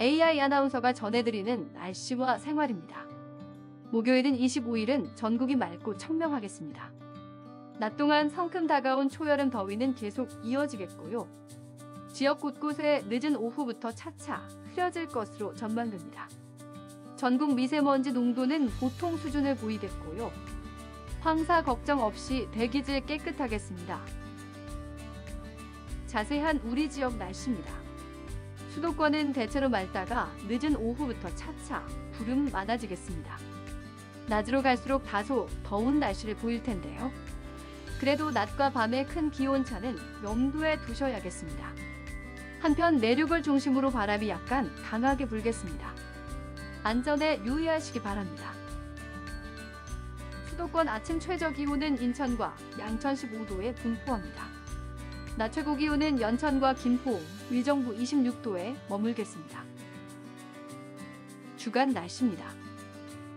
AI 아나운서가 전해드리는 날씨와 생활입니다. 목요일인 25일은 전국이 맑고 청명하겠습니다. 낮 동안 성큼 다가온 초여름 더위는 계속 이어지겠고요. 지역 곳곳에 늦은 오후부터 차차 흐려질 것으로 전망됩니다. 전국 미세먼지 농도는 보통 수준을 보이겠고요. 황사 걱정 없이 대기질 깨끗하겠습니다. 자세한 우리 지역 날씨입니다. 수도권은 대체로 맑다가 늦은 오후부터 차차 구름 많아지겠습니다. 낮으로 갈수록 다소 더운 날씨를 보일 텐데요. 그래도 낮과 밤의 큰 기온차는 염두에 두셔야겠습니다. 한편 내륙을 중심으로 바람이 약간 강하게 불겠습니다. 안전에 유의하시기 바랍니다. 수도권 아침 최저 기온은 인천과 양천 15도에 분포합니다. 낮 최고 기온은 연천과 김포, 의정부 26도에 머물겠습니다. 주간 날씨입니다.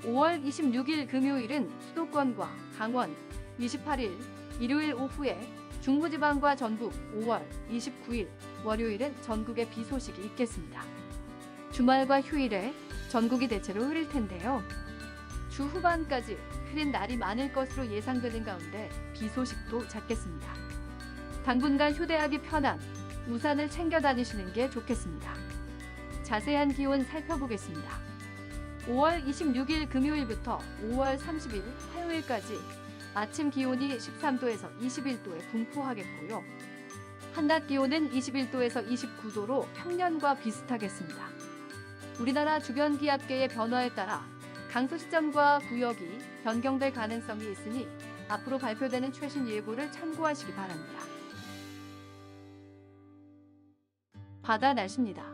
5월 26일 금요일은 수도권과 강원, 28일 일요일 오후에 중부지방과 전북 5월 29일 월요일은 전국에 비 소식이 있겠습니다. 주말과 휴일에 전국이 대체로 흐릴 텐데요. 주 후반까지 흐린 날이 많을 것으로 예상되는 가운데 비 소식도 잦겠습니다. 당분간 휴대하기 편한 우산을 챙겨 다니시는 게 좋겠습니다. 자세한 기온 살펴보겠습니다. 5월 26일 금요일부터 5월 30일 화요일까지 아침 기온이 13도에서 21도에 분포하겠고요. 한낮 기온은 21도에서 29도로 평년과 비슷하겠습니다. 우리나라 주변 기압계의 변화에 따라 강수 시점과 구역이 변경될 가능성이 있으니 앞으로 발표되는 최신 예보를 참고하시기 바랍니다. 바다 날씨입니다.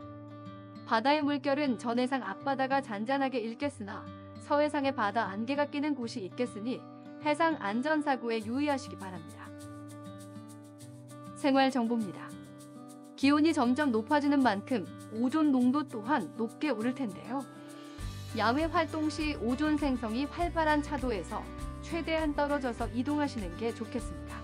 바다의 물결은 전해상 앞바다가 잔잔하게 일겠으나 서해상의 바다 안개가 끼는 곳이 있겠으니 해상 안전사고에 유의하시기 바랍니다. 생활 정보입니다. 기온이 점점 높아지는 만큼 오존 농도 또한 높게 오를 텐데요. 야외 활동 시 오존 생성이 활발한 차도에서 최대한 떨어져서 이동하시는 게 좋겠습니다.